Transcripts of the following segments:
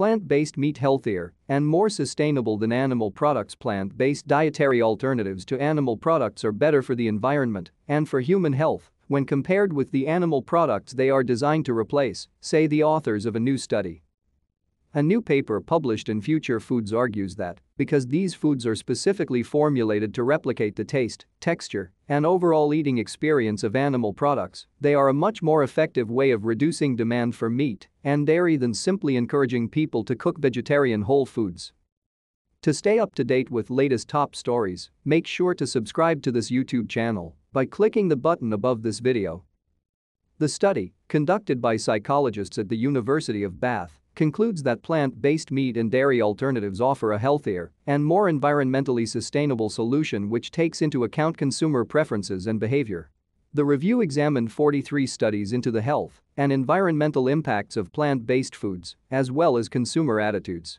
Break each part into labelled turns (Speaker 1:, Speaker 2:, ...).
Speaker 1: plant-based meat healthier and more sustainable than animal products plant-based dietary alternatives to animal products are better for the environment and for human health when compared with the animal products they are designed to replace, say the authors of a new study. A new paper published in Future Foods argues that, because these foods are specifically formulated to replicate the taste, texture, and overall eating experience of animal products, they are a much more effective way of reducing demand for meat and dairy than simply encouraging people to cook vegetarian whole foods. To stay up to date with latest top stories, make sure to subscribe to this YouTube channel by clicking the button above this video. The study, conducted by psychologists at the University of Bath, concludes that plant-based meat and dairy alternatives offer a healthier and more environmentally sustainable solution which takes into account consumer preferences and behavior. The review examined 43 studies into the health and environmental impacts of plant-based foods, as well as consumer attitudes.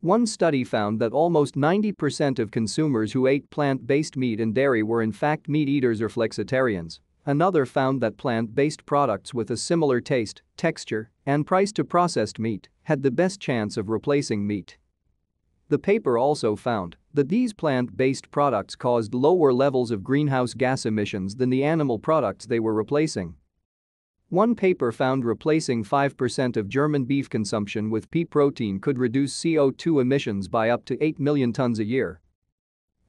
Speaker 1: One study found that almost 90% of consumers who ate plant-based meat and dairy were in fact meat eaters or flexitarians, Another found that plant-based products with a similar taste, texture, and price to processed meat had the best chance of replacing meat. The paper also found that these plant-based products caused lower levels of greenhouse gas emissions than the animal products they were replacing. One paper found replacing 5% of German beef consumption with pea protein could reduce CO2 emissions by up to 8 million tons a year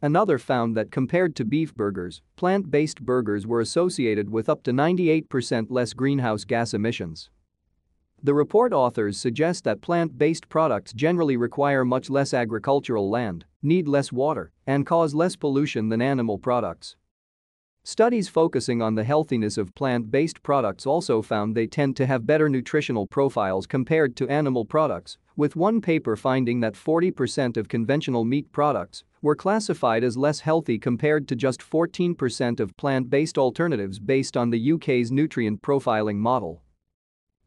Speaker 1: Another found that compared to beef burgers, plant-based burgers were associated with up to 98% less greenhouse gas emissions. The report authors suggest that plant-based products generally require much less agricultural land, need less water, and cause less pollution than animal products. Studies focusing on the healthiness of plant-based products also found they tend to have better nutritional profiles compared to animal products, with one paper finding that 40% of conventional meat products were classified as less healthy compared to just 14% of plant-based alternatives based on the UK's nutrient profiling model.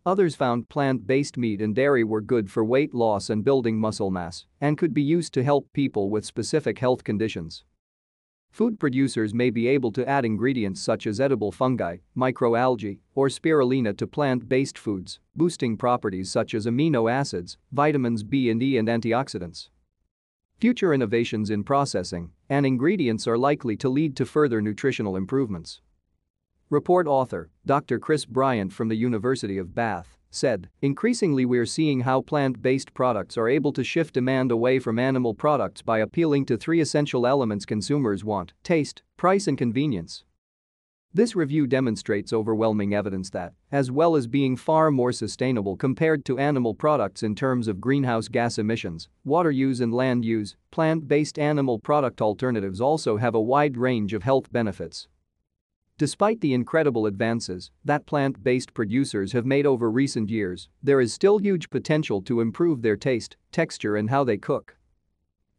Speaker 1: Others found plant-based meat and dairy were good for weight loss and building muscle mass and could be used to help people with specific health conditions. Food producers may be able to add ingredients such as edible fungi, microalgae, or spirulina to plant-based foods, boosting properties such as amino acids, vitamins B and E and antioxidants. Future innovations in processing and ingredients are likely to lead to further nutritional improvements. Report author, Dr. Chris Bryant from the University of Bath said, increasingly we're seeing how plant-based products are able to shift demand away from animal products by appealing to three essential elements consumers want, taste, price and convenience. This review demonstrates overwhelming evidence that, as well as being far more sustainable compared to animal products in terms of greenhouse gas emissions, water use and land use, plant-based animal product alternatives also have a wide range of health benefits. Despite the incredible advances that plant-based producers have made over recent years, there is still huge potential to improve their taste, texture and how they cook.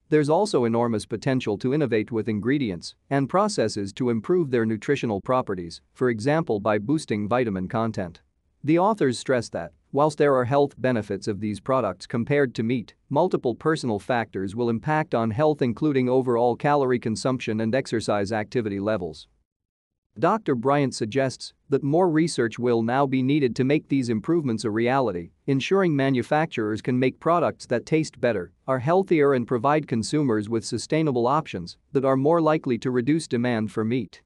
Speaker 1: There's also enormous potential to innovate with ingredients and processes to improve their nutritional properties, for example by boosting vitamin content. The authors stress that, whilst there are health benefits of these products compared to meat, multiple personal factors will impact on health including overall calorie consumption and exercise activity levels. Dr. Bryant suggests that more research will now be needed to make these improvements a reality, ensuring manufacturers can make products that taste better, are healthier and provide consumers with sustainable options that are more likely to reduce demand for meat.